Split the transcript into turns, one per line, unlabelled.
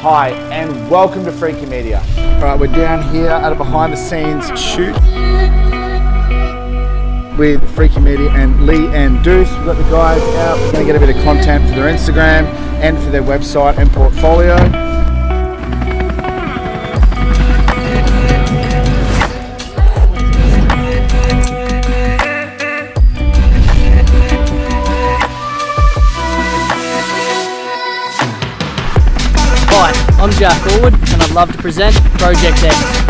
Hi, and welcome to Freakki Media. Right, we're down here at a behind the scenes shoot with Freakki Media and Lee and Deuce. We've got the guys out. We're to get a bit of content for their Instagram and for their website and portfolio.
Hi, I'm Jack Allwood and I'd love to present Project X.